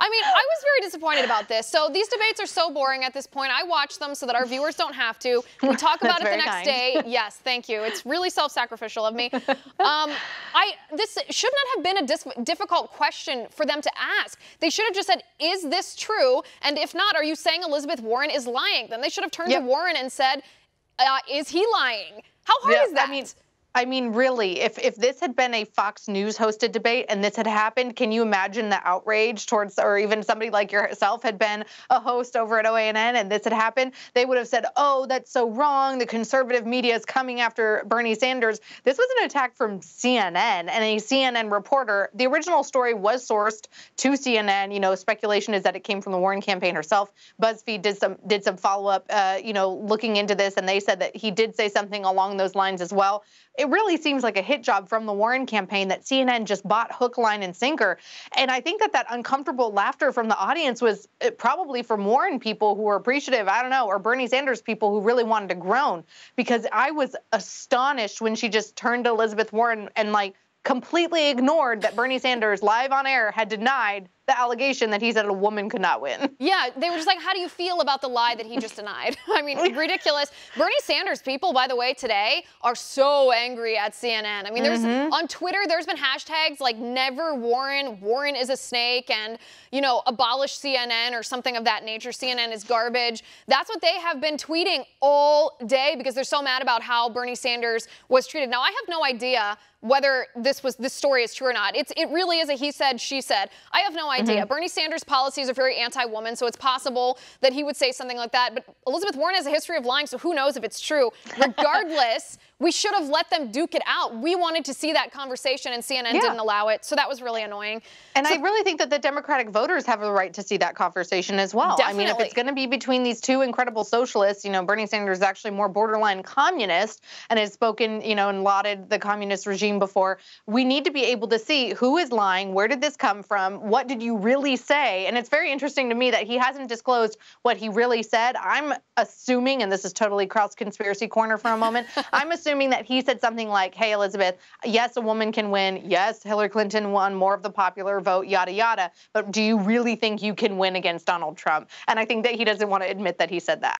I mean, I was very disappointed about this. So these debates are so boring at this point. I watch them so that our viewers don't have to. We talk about it the next kind. day. Yes, thank you. It's really self-sacrificial of me. Um, I this should not have been a dis- difficult question for them to ask. They should have just said, "Is this true?" And if not, are you saying Elizabeth Warren is lying? Then they should have turned yep. to Warren and said, uh, "Is he lying?" How hard yep. is that? I mean, I mean, really, if if this had been a Fox News hosted debate and this had happened, can you imagine the outrage towards, or even somebody like yourself had been a host over at OANN and this had happened? They would have said, "Oh, that's so wrong. The conservative media is coming after Bernie Sanders." This was an attack from CNN and a CNN reporter. The original story was sourced to CNN. You know, speculation is that it came from the Warren campaign herself. BuzzFeed did some did some follow up, uh, you know, looking into this, and they said that he did say something along those lines as well it really seems like a hit job from the Warren campaign that CNN just bought hook, line, and sinker. And I think that that uncomfortable laughter from the audience was uh, probably from Warren people who were appreciative, I don't know, or Bernie Sanders people who really wanted to groan because I was astonished when she just turned to Elizabeth Warren and like completely ignored that Bernie Sanders live on air had denied the allegation that he said a woman could not win. Yeah, they were just like, how do you feel about the lie that he just denied? I mean, ridiculous. Bernie Sanders people, by the way, today are so angry at CNN. I mean, there's mm-hmm. on Twitter, there's been hashtags like never Warren, Warren is a snake, and, you know, abolish CNN or something of that nature. CNN is garbage. That's what they have been tweeting all day because they're so mad about how Bernie Sanders was treated. Now, I have no idea whether this was this story is true or not. It's it really is a he said she said. I have no idea. Mm-hmm. Bernie Sanders' policies are very anti-woman, so it's possible that he would say something like that. But Elizabeth Warren has a history of lying, so who knows if it's true. Regardless, we should have let them duke it out. We wanted to see that conversation, and CNN yeah. didn't allow it, so that was really annoying. And so, I really think that the Democratic voters have a right to see that conversation as well. Definitely. I mean, if it's going to be between these two incredible socialists, you know, Bernie Sanders is actually more borderline communist and has spoken, you know, and lauded the communist regime before. We need to be able to see who is lying, where did this come from, what did you really say? And it's very interesting to me that he hasn't disclosed what he really said. I'm assuming, and this is totally cross conspiracy corner for a moment, I'm assuming assuming that he said something like, hey, Elizabeth, yes, a woman can win. Yes, Hillary Clinton won more of the popular vote, yada, yada. But do you really think you can win against Donald Trump? And I think that he doesn't want to admit that he said that.